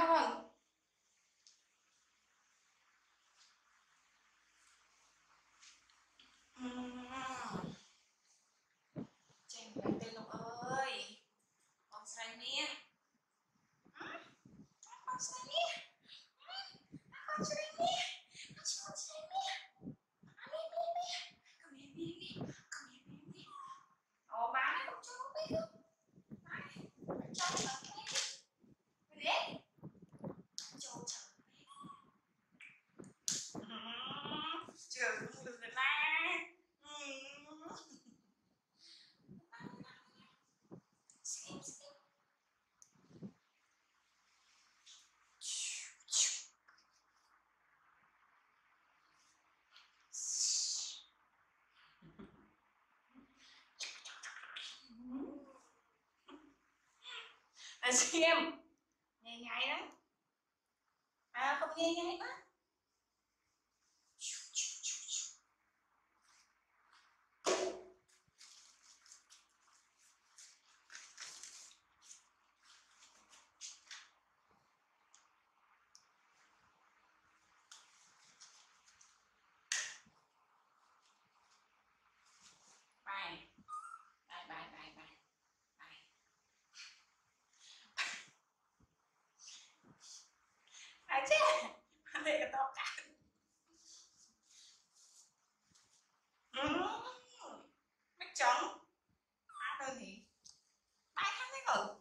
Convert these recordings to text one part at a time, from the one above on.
মহল anh nghe ngay đấy. À không nghe ngay đó అచ్చే అదేదో కాదు mấy chấm ai đâu nhỉ ai thắng thế cậu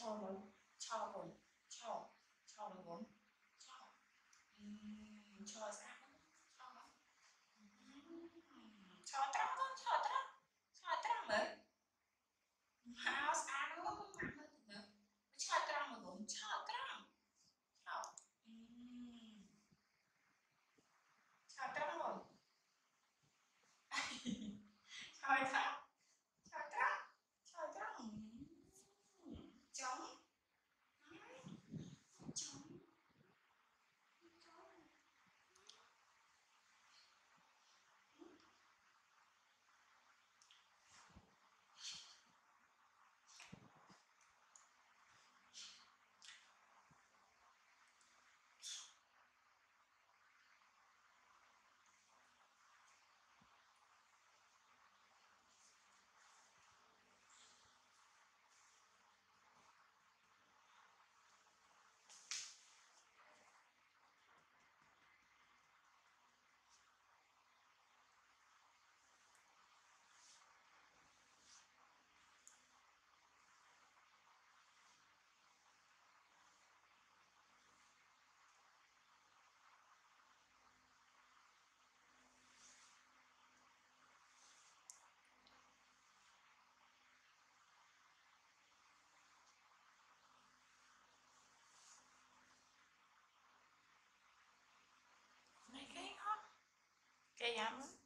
Chao no. Chao no. Chao. Chao no bốn. Chao. Cho ra. Chao no. Cho trắng con. Cho trắng. Cho trắng mới. House ăn luôn. ¿Qué llaman?